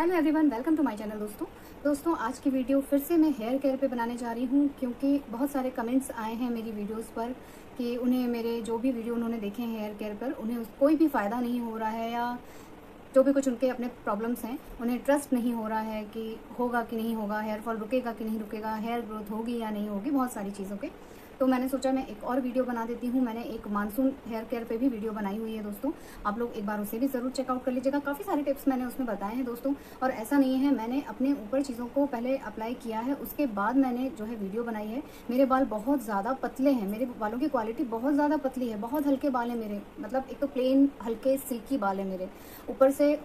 Hello everyone welcome to my channel दोस्तों। दोस्तों, आज की वीडियो फिर से मैं हेयर केयर पे बनाने जा रही हूँ, क्योंकि बहुत सारे कमेंट्स आए हैं मेरी वीडियोस पर कि उन्हें मेरे जो भी वीडियो उन्होंने देखे हैं हेयर केयर पर, उन्हें कोई भी फ़ायदा नहीं हो रहा है या जो भी कुछ उनके अपने प्रॉब्लम्स हैं, उन्हें ट्रस्ट नहीं हो रहा है कि होगा कि नहीं होगा हेयर फॉल रुकेगा कि नहीं रुकेगा हेयर ग्रोथ होगी या नहीं होगी, बहुत सारी चीज़ों के। तो मैंने सोचा मैं एक और वीडियो बना देती हूँ। मैंने एक मानसून हेयर केयर पे भी वीडियो बनाई हुई है दोस्तों। आप लोग एक बार उसे भी ज़रूर चेकआउट कर लीजिएगा। काफ़ी सारे टिप्स मैंने उसमें बताए हैं दोस्तों। और ऐसा नहीं है, मैंने अपने ऊपर चीज़ों को पहले अप्लाई किया है, उसके बाद मैंने जो है वीडियो बनाई है। मेरे बाल बहुत ज़्यादा पतले हैं। मेरे बालों की क्वालिटी बहुत ज़्यादा पतली है। बहुत हल्के बाल है मेरे। मतलब एक तो प्लेन हल्के सिल्की बाल है मेरे। ऊपर से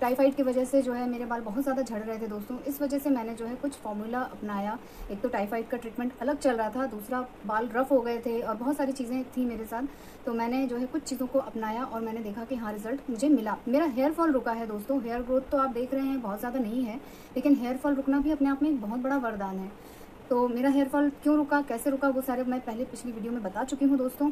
टाइफाइड की वजह से जो है मेरे बाल बहुत ज़्यादा झड़ रहे थे दोस्तों। इस वजह से मैंने जो है कुछ फॉर्मूला अपनाया। एक तो टाइफाइड का ट्रीटमेंट अलग चल रहा था। दूसरा बाल रफ हो गए थे और बहुत सारी चीज़ें थी मेरे साथ तो मैंने जो है कुछ चीज़ों को अपनाया और मैंने देखा कि हाँ रिज़ल्ट मुझे मिला। मेरा हेयर फॉल रुका है दोस्तों। हेयर ग्रोथ तो आप देख रहे हैं, बहुत ज़्यादा नहीं है, लेकिन हेयर फॉल रुकना भी अपने आप में एक बहुत बड़ा वरदान है। तो मेरा हेयर फॉल क्यों रुका, कैसे रुका, वो सारे मैं पहले पिछली वीडियो में बता चुकी हूँ दोस्तों।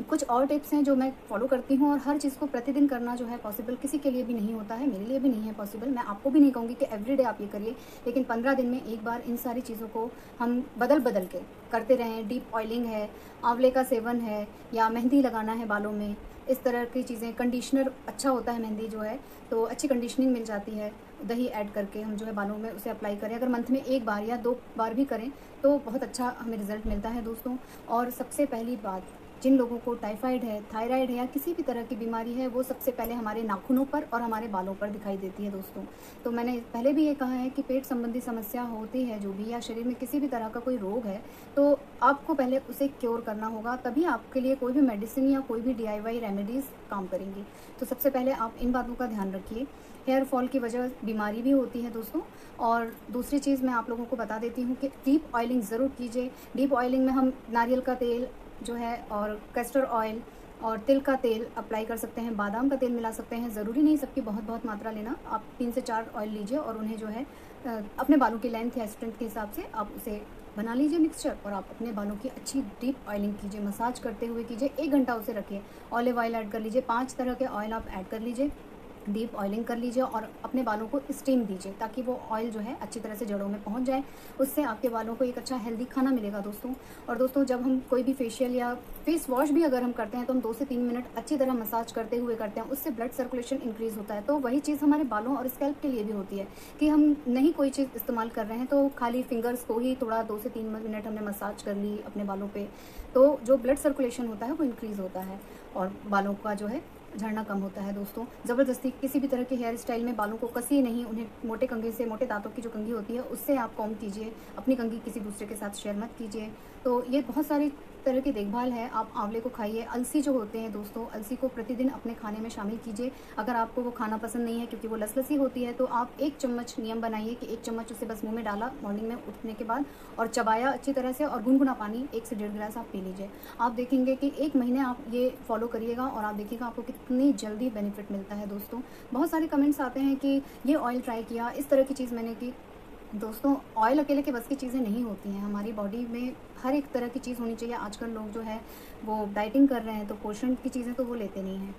कुछ और टिप्स हैं जो मैं फॉलो करती हूँ और हर चीज़ को प्रतिदिन करना जो है पॉसिबल किसी के लिए भी नहीं होता है, मेरे लिए भी नहीं है पॉसिबल। मैं आपको भी नहीं कहूँगी कि एवरीडे आप ये करिए, लेकिन पंद्रह दिन में एक बार इन सारी चीज़ों को हम बदल बदल के करते रहें। डीप ऑयलिंग है, आंवले का सेवन है या मेहंदी लगाना है बालों में, इस तरह की चीज़ें। कंडीशनर अच्छा होता है मेहंदी जो है तो अच्छी कंडीशनिंग मिल जाती है, दही ऐड करके हम जो है बालों में उसे अप्लाई करें। अगर मंथ में एक बार या दो बार भी करें तो बहुत अच्छा हमें रिज़ल्ट मिलता है दोस्तों। और सबसे पहली बात जिन लोगों को टाइफाइड है थायराइड है या किसी भी तरह की बीमारी है, वो सबसे पहले हमारे नाखूनों पर और हमारे बालों पर दिखाई देती है दोस्तों। तो मैंने पहले भी ये कहा है कि पेट संबंधी समस्या होती है जो भी या शरीर में किसी भी तरह का कोई रोग है तो आपको पहले उसे क्योर करना होगा, तभी आपके लिए कोई भी मेडिसिन या कोई भी डी रेमेडीज़ काम करेंगी। तो सबसे पहले आप इन बातों का ध्यान रखिए। हेयर फॉल की वजह बीमारी भी होती है दोस्तों। और दूसरी चीज़ मैं आप लोगों को बता देती हूँ कि डीप ऑयलिंग ज़रूर कीजिए। डीप ऑयलिंग में हम नारियल का तेल जो है, और कैस्टर ऑयल और तिल का तेल अप्लाई कर सकते हैं, बादाम का तेल मिला सकते हैं, ज़रूरी नहीं सबकी बहुत बहुत मात्रा लेना। आप तीन से चार ऑयल लीजिए और उन्हें जो है अपने बालों की लेंथ या स्ट्रेंथ के हिसाब से आप उसे बना लीजिए मिक्सचर और आप अपने बालों की अच्छी डीप ऑयलिंग कीजिए मसाज करते हुए कीजिए, एक घंटा उसे रखिए। ऑलिव ऑयल ऐड कर लीजिए, पाँच तरह के ऑयल आप ऐड कर लीजिए। डीप ऑयलिंग कर लीजिए और अपने बालों को स्टीम दीजिए ताकि वो ऑयल जो है अच्छी तरह से जड़ों में पहुँच जाए। उससे आपके बालों को एक अच्छा हेल्दी खाना मिलेगा दोस्तों। और दोस्तों, जब हम कोई भी फेशियल या फेस वॉश भी अगर हम करते हैं तो हम दो से तीन मिनट अच्छी तरह मसाज करते हुए करते हैं। उससे ब्लड सर्कुलेशन इंक्रीज होता है। तो वही चीज़ हमारे बालों और स्कैल्प के लिए भी होती है कि हम नहीं कोई चीज़ इस्तेमाल कर रहे हैं तो खाली फिंगर्स को ही थोड़ा दो से तीन मिनट हमने मसाज कर ली अपने बालों पर तो जो ब्लड सर्कुलेशन होता है, वो इंक्रीज होता है। और बालों का जो है झड़ना कम होता है दोस्तों। ज़बरदस्ती किसी भी तरह के हेयर स्टाइल में बालों को कसी नहीं, उन्हें मोटे कंघी से मोटे दांतों की जो कंघी होती है, उससे आप कॉम कीजिए। अपनी कंघी किसी दूसरे के साथ शेयर मत कीजिए। तो ये बहुत सारी तरह की देखभाल है, आप आंवले को खाइए। अलसी जो होते हैं दोस्तों, अलसी को प्रतिदिन अपने खाने में शामिल कीजिए। अगर आपको वो खाना पसंद नहीं है क्योंकि वो लसलसी होती है तो आप एक चम्मच नियम बनाइए कि एक चम्मच उसे बस मुँह में डाला मॉर्निंग में उठने के बाद, और चबाया अच्छी तरह से, और गुनगुना पानी एक से डेढ़ गिलास आप पी लीजिए। आप देखेंगे कि एक महीने आप ये फॉलो करिएगा, और आप देखिएगा आपको कितनी जल्दी बेनिफिट मिलता है दोस्तों। बहुत सारे कमेंट्स आते हैं कि ये ऑयल ट्राई किया, इस तरह की चीज़ मैंने की। दोस्तों ऑयल अकेले के बस की चीज़ें नहीं होती हैं। हमारी बॉडी में हर एक तरह की चीज़ होनी चाहिए। आजकल लोग जो है, वो डाइटिंग कर रहे हैं तो पोषण की चीज़ें तो वो लेते नहीं हैं।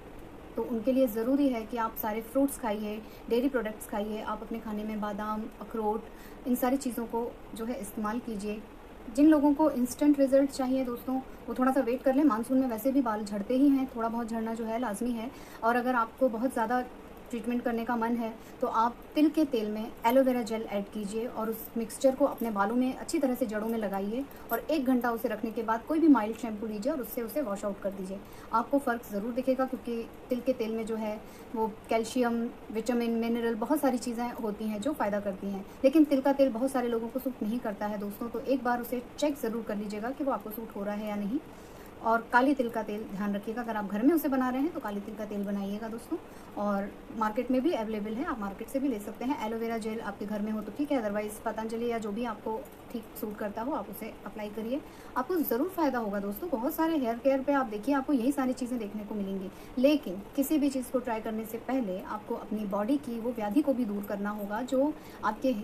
तो उनके लिए ज़रूरी है कि आप सारे फ्रूट्स खाइए डेयरी प्रोडक्ट्स खाइए। आप अपने खाने में बादाम, अखरोट, इन सारी चीज़ों को जो है इस्तेमाल कीजिए। जिन लोगों को इंस्टेंट रिज़ल्ट चाहिए दोस्तों, वो थोड़ा सा वेट कर लें। मानसून में वैसे भी बाल झड़ते ही हैं, थोड़ा बहुत झड़ना जो है लाजमी है। और अगर आपको बहुत ज़्यादा ट्रीटमेंट करने का मन है तो आप तिल के तेल में एलोवेरा जेल ऐड कीजिए और उस मिक्सचर को अपने बालों में अच्छी तरह से जड़ों में लगाइए और एक घंटा उसे रखने के बाद कोई भी माइल्ड शैम्पू लीजिए और उससे उसे वॉश आउट कर दीजिए। आपको फ़र्क ज़रूर दिखेगा क्योंकि तिल के तेल में जो है, वो कैल्शियम विटामिन मिनरल बहुत सारी चीज़ें होती हैं जो फ़ायदा करती हैं। लेकिन तिल का तेल बहुत सारे लोगों को सूट नहीं करता है, दोस्तों तो एक बार उसे चेक ज़रूर कर लीजिएगा कि वो आपको सूट हो रहा है या नहीं। और काली तिल का तेल ध्यान रखिएगा। अगर आप घर में उसे बना रहे हैं तो काली तिल का तेल बनाइएगा दोस्तों। और मार्केट में भी अवेलेबल है, आप मार्केट से भी ले सकते हैं। एलोवेरा जेल आपके घर में हो तो ठीक है, अदरवाइज़ पतंजलि या जो भी आपको ठीक सूट करता हो, आप उसे अप्लाई करिए। आपको ज़रूर फ़ायदा होगा दोस्तों, बहुत सारे हेयर केयर पे आप देखिए, आपको यही सारी चीज़ें देखने को मिलेंगी। लेकिन किसी भी चीज़ को ट्राई करने से पहले आपको अपनी बॉडी की वो व्याधि को भी दूर करना होगा, जो आपके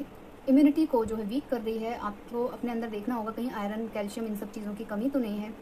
इम्यूनिटी को जो है वीक कर रही है। आपको अपने अंदर देखना होगा, कहीं आयरन, कैल्शियम इन सब चीज़ों की कमी तो नहीं है।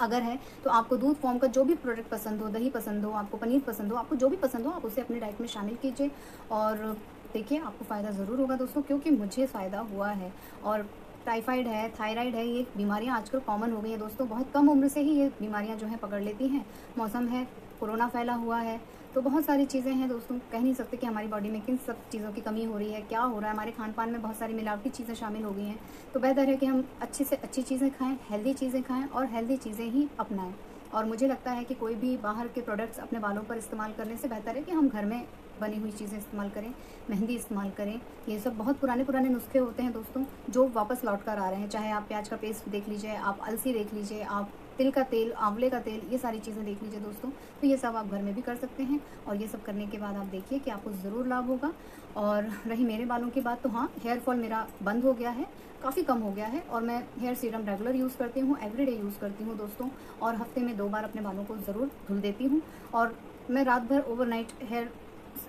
अगर है तो आपको दूध फॉर्म का जो भी प्रोडक्ट पसंद हो, दही पसंद हो, आपको पनीर पसंद हो, आपको जो भी पसंद हो, आप उसे अपने डाइट में शामिल कीजिए। और देखिए, आपको फ़ायदा ज़रूर होगा दोस्तों, क्योंकि मुझे फ़ायदा हुआ है। और टाइफाइड है थायराइड है, ये बीमारियाँ आजकल कॉमन हो गई हैं दोस्तों। बहुत कम उम्र से ही ये बीमारियाँ जो हैं पकड़ लेती हैं। मौसम है, कोरोना फैला हुआ है तो बहुत सारी चीज़ें हैं, दोस्तों, कह नहीं सकते कि हमारी बॉडी में किन सब चीज़ों की कमी हो रही है, क्या हो रहा है। हमारे खान पान में बहुत सारी मिलावटी चीज़ें शामिल हो गई हैं। तो बेहतर है कि हम अच्छे से अच्छी चीज़ें खाएँ हेल्दी चीज़ें खाएँ और हेल्दी चीज़ें ही अपनाएँ। और मुझे लगता है कि कोई भी बाहर के प्रोडक्ट्स अपने बालों पर इस्तेमाल करने से बेहतर है कि हम घर में बनी हुई चीज़ें इस्तेमाल करें, मेहंदी इस्तेमाल करें। ये सब बहुत पुराने पुराने नुस्खे होते हैं, दोस्तों, जो वापस लौट कर आ रहे हैं। चाहे आप प्याज का पेस्ट देख लीजिए, आप अलसी देख लीजिए, आप तिल का तेल, आंवले का तेल, ये सारी चीज़ें देख लीजिए दोस्तों। तो ये सब आप घर में भी कर सकते हैं और ये सब करने के बाद आप देखिए कि आपको ज़रूर लाभ होगा। और रही मेरे बालों की बात तो हाँ हेयर फॉल मेरा बंद हो गया है, काफ़ी कम हो गया है और मैं हेयर सीरम रेगुलर यूज़ करती हूँ, एवरीडे यूज़ करती हूँ दोस्तों और हफ़्ते में दो बार अपने बालों को ज़रूर धुल देती हूँ। और मैं रात भर ओवरनाइट हेयर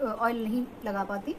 ऑयल नहीं लगा पाती।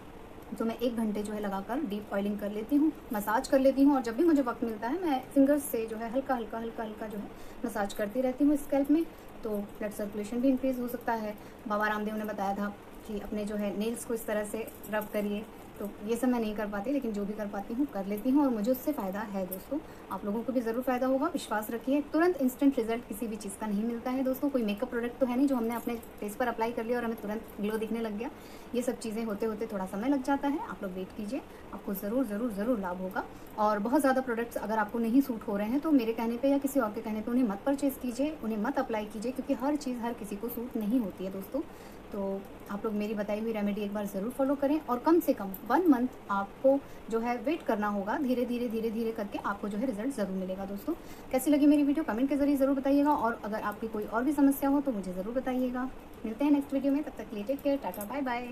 तो मैं एक घंटे जो है लगाकर डीप ऑयलिंग कर लेती हूँ मसाज कर लेती हूँ और जब भी मुझे वक्त मिलता है, मैं फिंगर्स से जो है हल्का हल्का हल्का हल्का जो है मसाज करती रहती हूँ स्कैल्प में। तो ब्लड सर्कुलेशन भी इंक्रीज़ हो सकता है। बाबा रामदेव ने बताया था कि अपने जो है नेल्स को इस तरह से रब करिए। तो ये सब मैं नहीं कर पाती, लेकिन जो भी कर पाती हूँ, कर लेती हूँ और मुझे उससे फ़ायदा है दोस्तों। आप लोगों को भी ज़रूर फ़ायदा होगा, विश्वास रखिए। तुरंत इंस्टेंट रिज़ल्ट किसी भी चीज़ का नहीं मिलता है दोस्तों। कोई मेकअप प्रोडक्ट तो है नहीं जो हमने अपने फेस पर अप्लाई कर लिया और हमें तुरंत ग्लो दिखने लग गया। ये सब चीज़ें होते होते थोड़ा समय लग जाता है। आप लोग वेट कीजिए। आपको ज़रूर ज़रूर ज़रूर लाभ होगा। और बहुत ज़्यादा प्रोडक्ट्स अगर आपको नहीं सूट हो रहे हैं तो मेरे कहने पर या किसी और के कहने पर उन्हें मत परचेज़ कीजिए। उन्हें मत अप्लाई कीजिए, क्योंकि हर चीज़ हर किसी को सूट नहीं होती है दोस्तों। तो आप लोग मेरी बताई हुई रेमेडी एक बार ज़रूर फॉलो करें और कम से कम वन मंथ आपको जो है वेट करना होगा, धीरे धीरे धीरे धीरे करके आपको जो है रिज़ल्ट ज़रूर मिलेगा दोस्तों। कैसी लगी मेरी वीडियो कमेंट के ज़रिए ज़रूर बताइएगा और अगर आपकी कोई और भी समस्या हो तो मुझे ज़रूर बताइएगा। मिलते हैं नेक्स्ट वीडियो में, तब तक लिए केयर टाटा बाय बाय